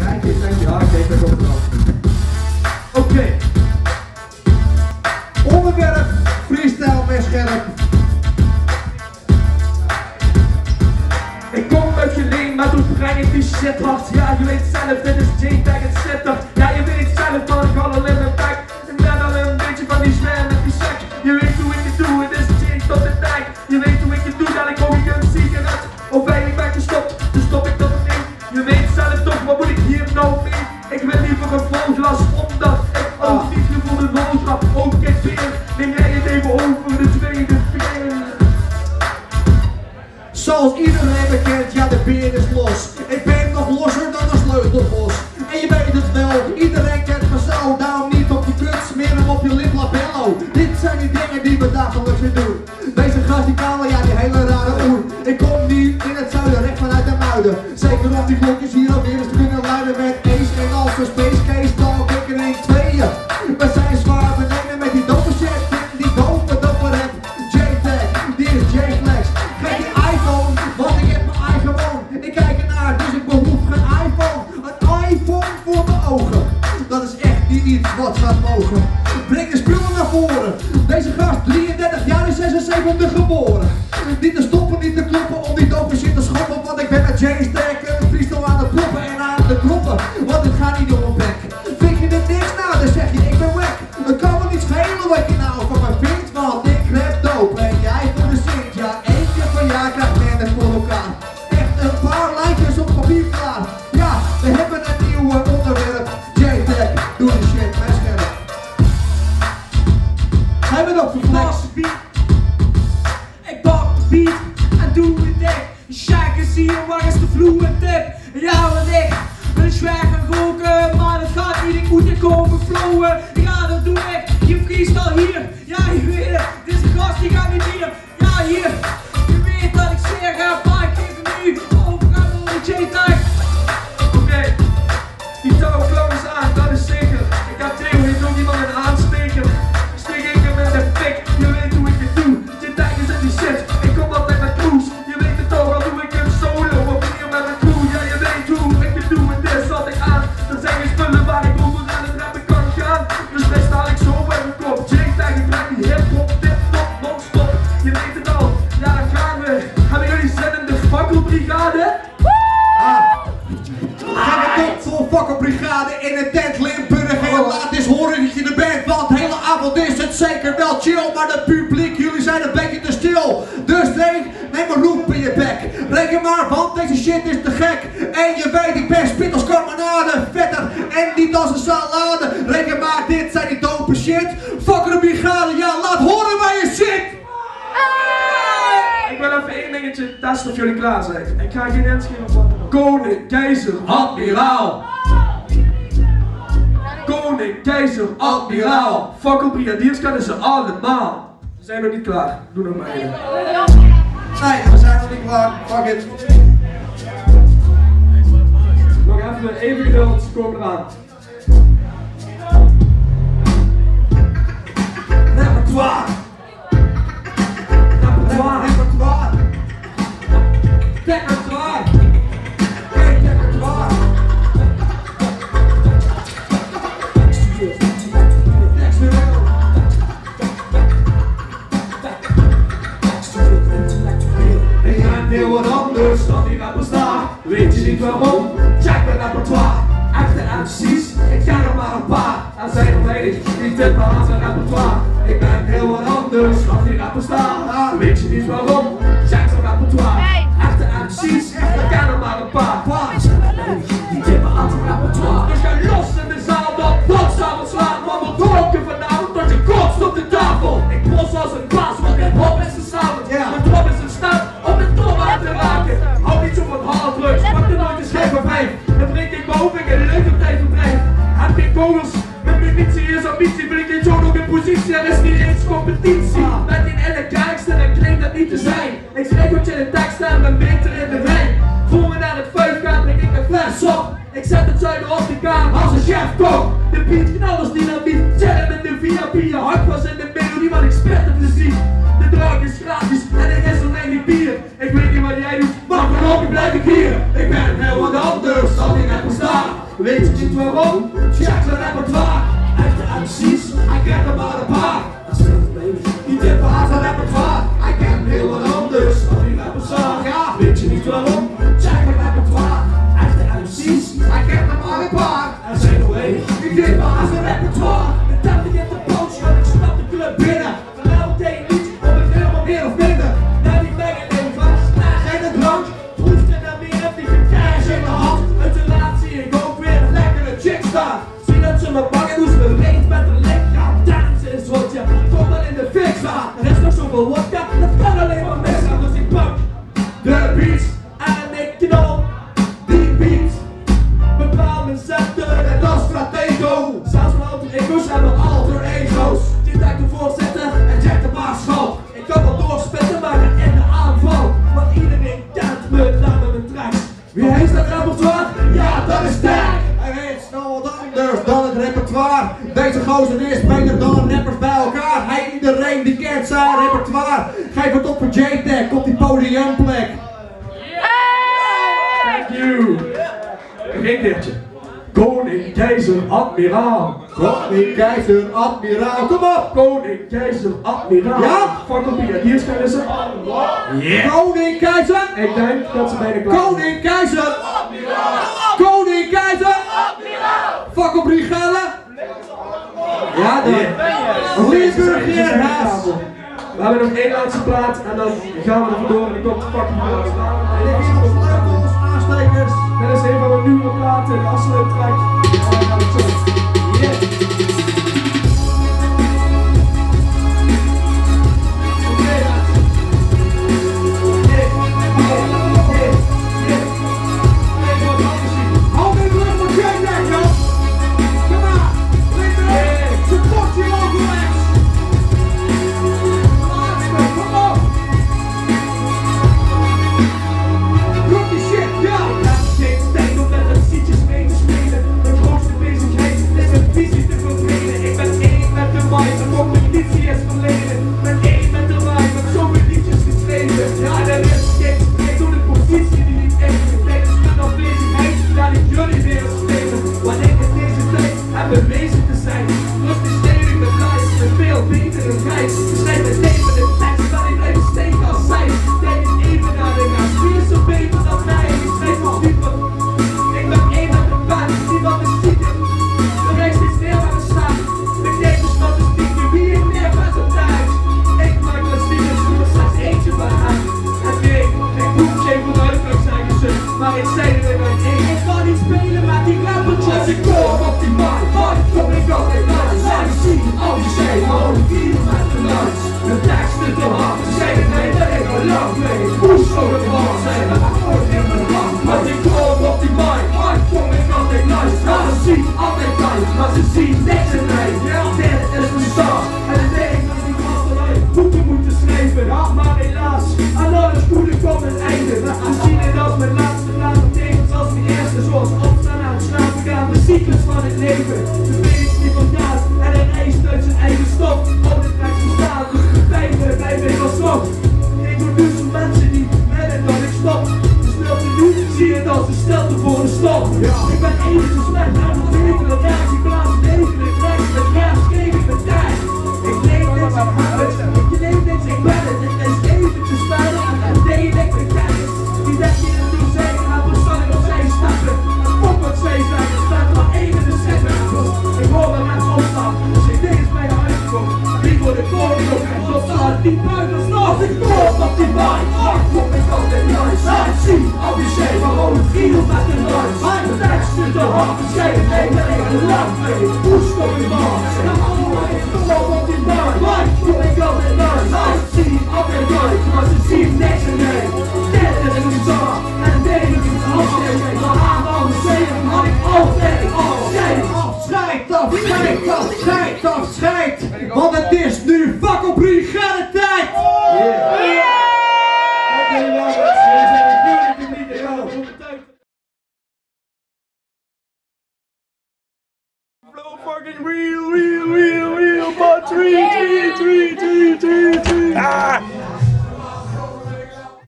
Kijk denk je, ja, kijk, daar komt het al. Oké. Onderwerp, freestyle met scherp. Ik kom uit je leen, maar toen breng ik die shit hard Ja, je weet zelf, dit is J-Tag Ook ik weer, neem jij het even over de tweede keer Zoals iedereen bekend, ja de beer is los. Ik ben nog losser dan een sleutelbos. En je weet het wel, iedereen kent me zo. Daarom niet op je kut, smeer hem op je lip labello. Dit zijn die dingen die we dagelijks weer doen. Deze gast die kale, ja die hele rare oer. Ik kom niet in het zuiden, recht vanuit de muiden. Zeker om die klokjes hier alweer te 76 geboren. Niet te stoppen, niet te kloppen om die dope shit te schoppen. Want ik ben met J-Stack een freestyle aan het proppen en aan het kloppen. Vol vakkenbrigade in een tent Limburg. En laat eens horen dat je er bent Want de hele avond is het zeker wel chill Maar het publiek, jullie zijn een beetje te stil. Dus nee, neem een roep in je bek. Reken maar, want deze shit is te gek. En je weet, ik ben spit als carbonade Vetter en niet als een salade. Reken maar, dit zijn die dope shit. Vakkenbrigade, ja, laat horen waar je zit. Ik wil even één dingetje testen of jullie klaar zijn. Ik ga geen geven van koning, keizer, admiraal. Koning, keizer, admiraal. Fakkelbrigadiers kennen ze allemaal. Ze zijn nog niet klaar. Doe nog maar één. Nee, we zijn nog niet klaar, fuck it Nog even, even geduld, komen eraan. Repertoire. Repertoire Mijn repertoire. MC's, ik ken er maar een paar. Er zijn weinig die dit maar aan zijn repertoire. Ik ben heel wat anders dan die rappers daar. Weet je niet waarom? Check zijn repertoire. Echte MC's, ik ken er maar een paar. Zijn weinig die dit maar aan zijn repertoire. Dus ga los in de zaal, dat bot samen slaan. Want we dronken vanavond tot je kotst op de tafel. Ik bos als een als een chef kok. De beat knallers dynamiet, chillen in de VIP. Je hart was in de melodie, want ik spet het muziek. De drank is gratis en er is alleen die bier. Ik weet niet wat jij doet, maar voorlopig blijf ik hier. Ik ben heel wat anders dan die rappers daar. niet waarom. Check zijn repertoire. Echte MC's, kent er maar een zoveel wodka, dat kan alleen maar misgaan. Dus ik pak de beats en ik knal die beats. Bepaal mijn center en dat stratego. Zelfs mijn alter ego's hebben alter ego's. Jack de voorzitter en Jack de maarschalk. Ik kan wel doorspitten, maar in de aanval. Want iedereen kent me, naam en mijn tracks. Wie heeft dat repertoire? Ja, dat is Dak. Hij weet snel wat anders dan het repertoire. Deze gozer is beter dan rappers bij elkaar. Hij iedereen die kent zijn repertoire. Voor J-Tech op die podiumplek. Thank you. Geen keertje. Koning, keizer, admiraal. Koning, keizer, admiraal, kom op! Koning, keizer, admiraal. Ja? Fuck op hier, hier zijn ze. Koning, keizer! Ik denk dat ze bijna klaar zijn. Koning, keizer! Koning, keizer! Fuck op Rigelle! Ja, dan. We hebben nog één laatste plaat en dan gaan we er vandoor en dan komt de fucking plaat. Sleutels, aanstekers. Dit is een van mijn nieuwe platen, de afsluittrack. En dan gaan we ik kom ik altijd langs. Laat ik zien, al die zee, maar ook vier met de langs. De teksten te hard, ze zeggen nee, dat ik al lang weet. Hoe zou het waar zijn, maar ik die. Laat het zien, altijd thuis, maar ze in mij. Dit is stad, en het dat ik gasten uit boeken moeten schrijven. Maar helaas, aan alles goede komt een einde. We zien het als mijn laatste Ik nee, dat ik een lang weet. Hoe stop je man? En dan allemaal ik kom op die baan, maar kom ik altijd nice. Laat zien, altijd